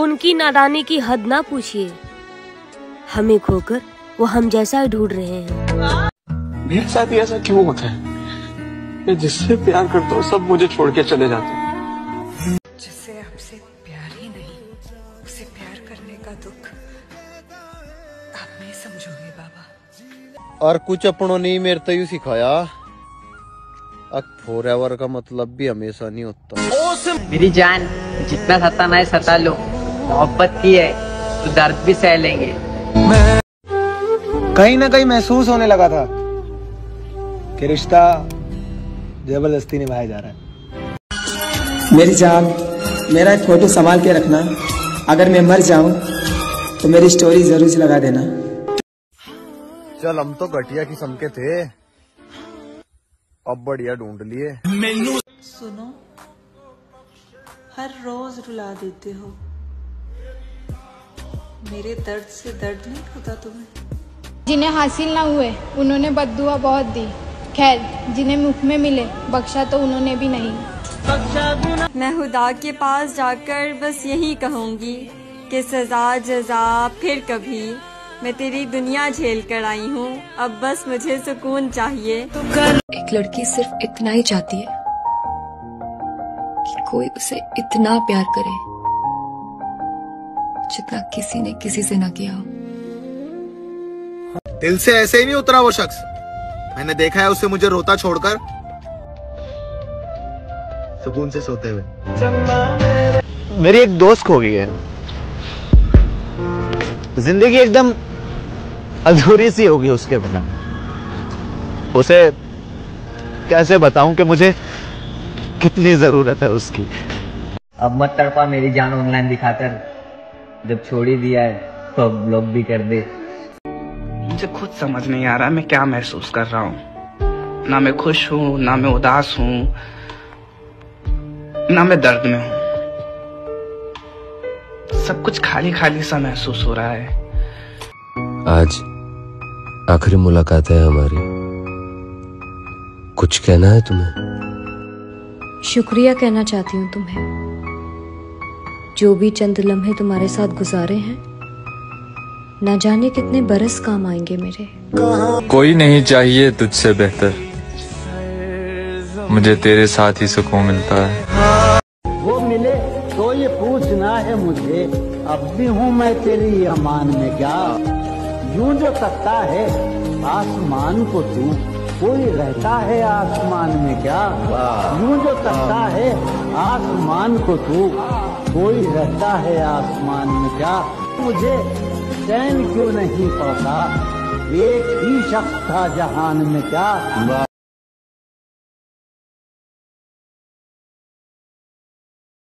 उनकी नादानी की हद ना पूछिए। हमें खोकर वो हम जैसा ही ढूंढ रहे हैं। मेरे साथ ही ऐसा क्यों होता है? मैं जिससे प्यार करता हूँ सब मुझे छोड़ के चले जाते हैं। जिससे आपसे प्यार ही नहीं उसे प्यार करने का दुख आप नहीं समझोगे बाबा। और कुछ अपनों ने मेरे तो यूँ सिखाया। अब फोर एवर का मतलब भी हमेशा नहीं होता। मेरी जान जितना सताना है सता लो मोहब्बत की है तो दर्द भी सह लेंगे। कहीं ना कहीं महसूस होने लगा था कि रिश्ता ज़बरदस्ती निभाया जा रहा है। मेरी जान मेरा एक फ़ोटो संभाल के रखना अगर मैं मर जाऊँ तो मेरी स्टोरी ज़रूर से लगा देना। चल हम तो घटिया किस्म के थे। अब बढ़िया ढूंढ लिए। सुनो हर रोज रुला देते हो। मेरे दर्द से दर्द नहीं होता तुम्हें? जिन्हें हासिल ना हुए उन्होंने बददुआ बहुत दी। खैर जिन्हें मुख में मिले बख्शा तो उन्होंने भी नहीं। मैं खुदा के पास जाकर बस यही कहूँगी कि सजा जजा फिर कभी मैं तेरी दुनिया झेल कर आई हूँ। अब बस मुझे सुकून चाहिए। एक लड़की सिर्फ़ इतना ही चाहती है कि कोई उसे इतना प्यार करे। जितना किसी ने किसी से ना किया हो। दिल से ऐसे ही नहीं उतरा वो शख्स। मैंने देखा है उसे मुझे रोता छोड़कर। सुकून से सोते हुए। मेरी एक दोस्त खो गई है। ज़िंदगी एकदम अधूरी सी होगी उसके बिना। उसे कैसे बताऊँ कि मुझे कितनी ज़रूरत है उसकी? अब मत तड़पा मेरी जान ऑनलाइन दिखाकर। जब छोड़ ही दिया है तो अब ब्लॉक भी कर दे। मुझे खुद समझ नहीं आ रहा मैं क्या महसूस कर रहा हूँ। ना मैं खुश हूँ ना मैं उदास हूँ ना मैं दर्द में हूँ। सब कुछ खाली खाली सा महसूस हो रहा है। आज आखिरी मुलाकात है हमारी। कुछ कहना है तुम्हें? शुक्रिया कहना चाहती हूँ तुम्हें। जो भी चंद लम्हे तुम्हारे साथ गुजारे हैं ना जाने कितने बरस काम आएँगे मेरे। कोई नहीं चाहिए तुझसे बेहतर। मुझे तेरे साथ ही सुकून मिलता है। वो मिले तो ये पूछना है मुझे अब भी हूँ मैं तेरी अमान में क्या? यूँ जो सकता है आसमान को तू कोई रहता है आसमान में क्या? यूँ जो सकता है आसमान को तू कोई रहता है आसमान में क्या? मुझे चैन क्यों नहीं पड़ता? एक ही शख्स था जहान में क्या?